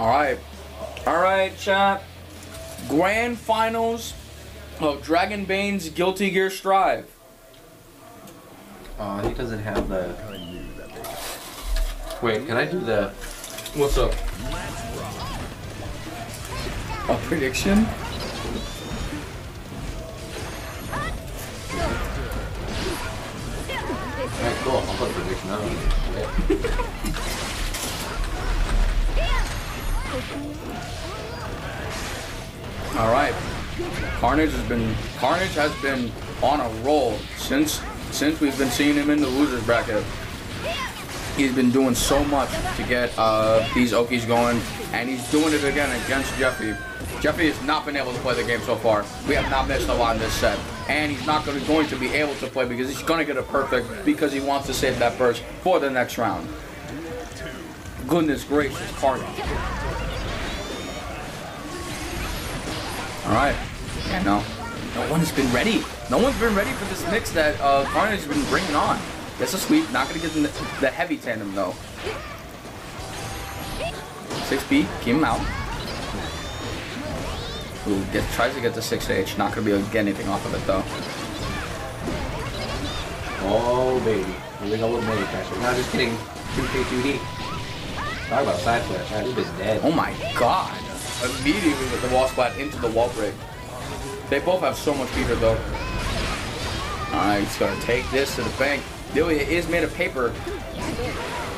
All right. All right, chat. Grand finals of Dragon Bane's Guilty Gear Strive. Oh, he doesn't have the. Wait, can I do the? What's up? A prediction? Alright, cool. I'll put a prediction on. All right. Karnage has been Karnage has been on a roll since since we've been seeing him in the losers bracket. He's been doing so much to get uh, these Okies going, and he's doing it again against Jeffie. Jeffie has not been able to play the game so far. We have not missed a lot in this set, and he's not gonna, going to be able to play because he's going to get a perfect because he wants to save that burst for the next round. Goodness gracious, Karnage. All right. Yeah, no. No one's been ready. No one's been ready for this mix that uh, Karnage has been bringing on. That's a sweep. Not gonna get the, that heavy tandem though. 6B, keep him out. Ooh, get, tries to get the 6H. Not gonna be able to get anything off of it though. Oh baby, here we go with mini pressure. No, just kidding. 2K2D. Talk about side flare. That dude is dead. Oh my god. Immediately with the wall splat into the wall break. They both have so much beater though. Alright, he's gonna take this to the bank. Billy is made of paper.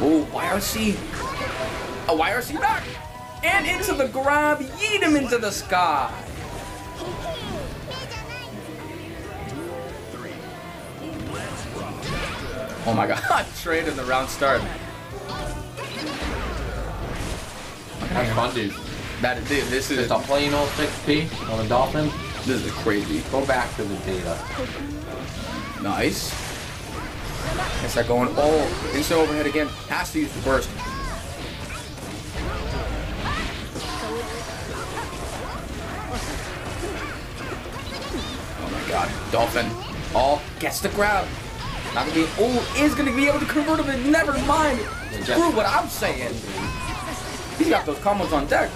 Ooh, YRC. A YRC back. And into the grab. Yeet him into the sky. Oh my god, trade in the round start. Fun, dude. That is it. This is Just a plain old 6P on a dolphin. this is crazy. Go back to the data. Nice. Is that going? Oh, instant overhead again. Has to use the burst. Oh my god. Dolphin. Oh, gets the grab. Not gonna be. Oh, is gonna be able to convert him. and Never mind. Screw what I'm saying. He's got those combos on deck.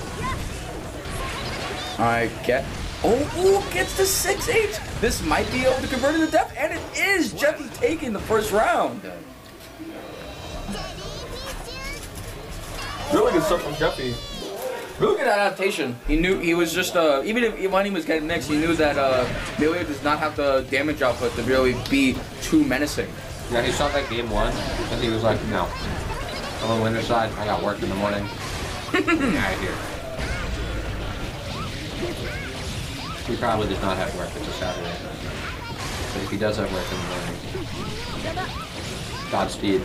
Alright, get. Oh, ooh, gets the 6H. This might be able to convert into death, and it is Jeffie taking the first round. Really good stuff from Jeffie. Really good adaptation. He knew he was just uh even if when he was getting mixed, he knew that uh Millia does not have the damage output to really be too menacing. Yeah, he saw that game one, and he was like, no. I'm on winner side. I got work in the morning. Out of here. He probably does not have work. It's a Saturday. But if he does have work in the morning, Godspeed.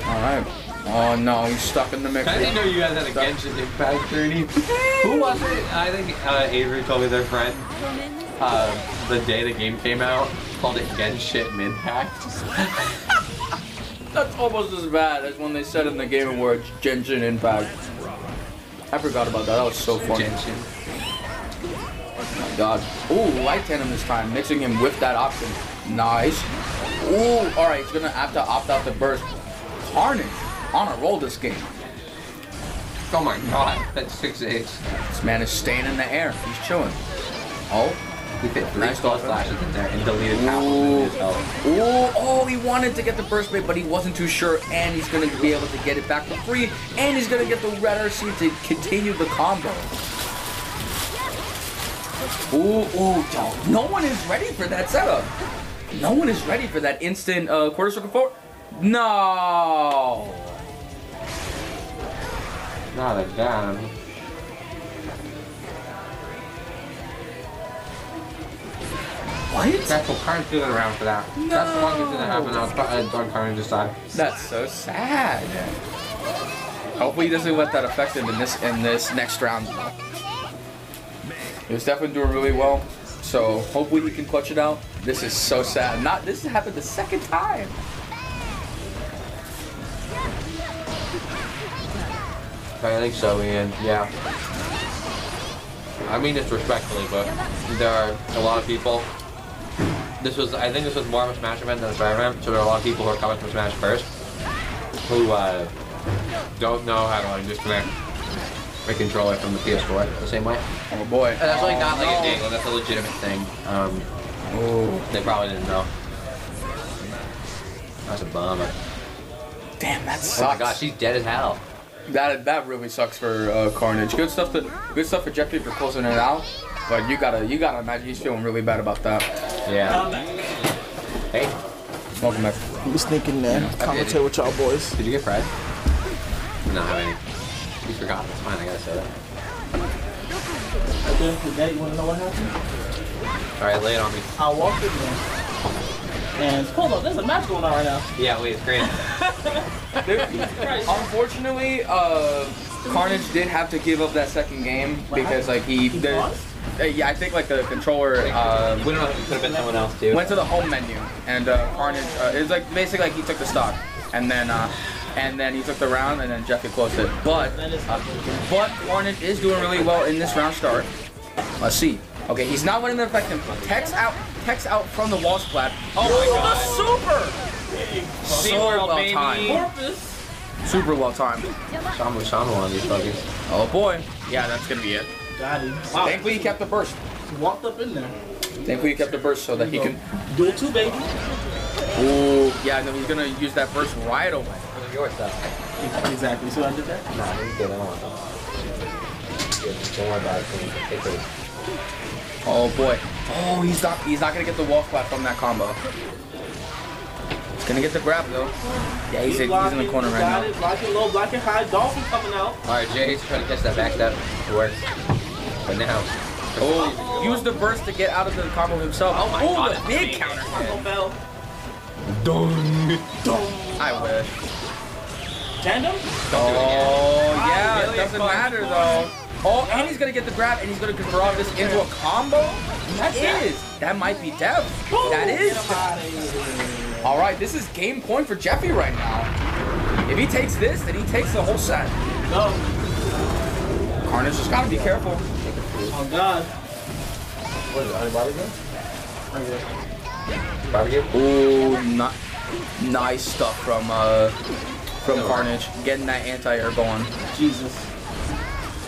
Alright. Oh no, he's stuck in the mix. I didn't know you guys had a Genshin Impact journey. Who was it? I think uh, Avery told me their friend. Uh, the day the game came out, called it Genshin Impact. That's almost as bad as when they said in the Game Awards, Genshin Impact. I forgot about that. That was so funny. Genshin. Oh god. Ooh, light tandem this time, mixing him with that option. Nice. Ooh, alright, he's gonna have to opt out the burst. Karnage on a roll this game. Oh my god, that's 6 8. This man is staying in the air. He's chilling. Oh. He fit three Nice star flashes in there and deleted half of Ooh. his health. Ooh, oh, he wanted to get the burst bait, but he wasn't too sure, and he's gonna be able to get it back for free, and he's gonna get the red RC to continue the combo. Ooh, ooh, yo, no one is ready for that setup. No one is ready for that instant uh, quarter circle forward. No. Not again. What? That's what Karn's doing around for that. No. That's the one that's gonna happen now. Uh, Dark Karn decide. That's so sad. Hopefully he doesn't let that affect him in this in this next round. Was definitely doing really well. So hopefully he can clutch it out. This is so sad. Not this happened the second time. I think so, Ian. Yeah. I mean this respectfully, but there are a lot of people. This was, I think this was more of a Smash event than a event, so there are a lot of people who are coming from Smash first, who uh, don't know how to like disconnect a controller from the PS4 the same way. Oh boy. And that's like not like Oh, a dangle, that's a legitimate thing. Um, no. they probably didn't know. That's a bummer. Damn, that sucks. Oh sucks. my gosh, she's dead as hell. That that really sucks for uh, Karnage. Good stuff to good stuff for Jeffie for closing it out. But you gotta you gotta imagine he's feeling really bad about that. Yeah. Hey, Welcome back. We sneak in there, commentate with y'all boys. did you get fried? No, have any. You forgot. It's fine. I gotta say that. At the end of the day, you wanna know what happened? All right, lay it on me. I walked in there, and hold on, there's a match going on right now. Yeah, wait, it's great. Unfortunately, uh, Karnage did have to give up that second game because like he, He the, lost? uh, yeah I think like the controller uh, we don't know. if It could have been someone else too. went to the home menu and uh, Karnage uh, it was like basically like he took the stock and then uh, and then he took the round and then Jeffie closed it. But That is uh, but Karnage is doing really well in this round start. Let's see. Okay, he's not letting it affect him. Text out, text out from the wall splat. Oh my god! The super! So well timed. Super well timed. Shamu Shamu on these buggies. Oh boy. Yeah, that's gonna be it. Got him. Wow. Thankfully he kept the burst. He walked up in there. Thankfully he kept the burst so that he can. Do it too, baby. Ooh, yeah, no, he's gonna use that burst right away. This is your stuff. Exactly. See what I did there? Nah, he's good. I don't want that. Don't worry about it. Take it. Oh boy. Oh, he's not. He's not gonna get the wall splat from that combo. He's gonna get the grab though. Yeah, he's, he's in the corner right got now. It, block it low, block it high. Dolphin coming out. All right, Jay's trying to catch that back step. It works. But now. Oh, use the burst to get out of the combo himself. Oh my God, the big amazing. counter hit. Taco Bell. I wish. Tandem? Don't Oh, Ah, yeah, it doesn't fun. matter though. Oh, and he's gonna get the grab, and he's gonna draw this into a combo. That is. That might be death. That is. Get him out of here. All right, this is game point for Jeffie right now. If he takes this, then he takes the whole set. Go. Karnage just gotta be careful. Oh, God. What is it? Honey barbecue? Barbecue? Ooh, not nice stuff from uh from Karnage, getting that anti-air going. Jesus.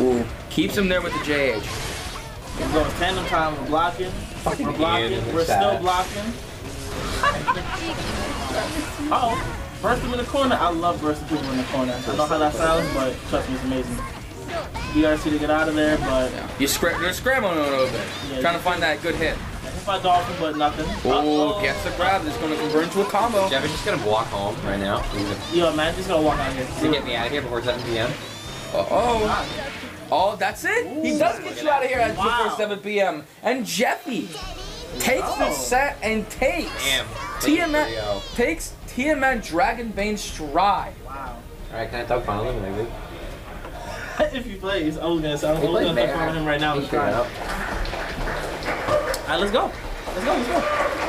Ooh, keeps him there with the JH. We're going tandem time. We're blocking. Fucking We're blocking. Ian, We're sad. still blocking. oh, burst him in the corner. I love bursting people in the corner. I don't know how that sounds, but trust me, it's amazing. BRC to get out of there, but You scra- you're scrambling a little bit, Yeah, trying to find that good hit. Hit by Dolphin, but nothing. Ooh, Uh-oh. gets the grab. It's gonna convert into a combo. Jeff is just gonna walk home right now. He's Yo, man, just gonna walk out here. to get me out of here before 7 p.m. Uh oh. Oh, that's it. he does get you out of here at Wow. before 7 p.m. And Jeffie takes the Oh. set and takes Damn. Tiamat Video. takes Tiamat Dragonbane Strive. Wow. Alright, can I talk finally? Maybe. if he plays, I was gonna say, I was He plays gonna bear. throw him right now. Alright, let's go. Let's go. Let's go.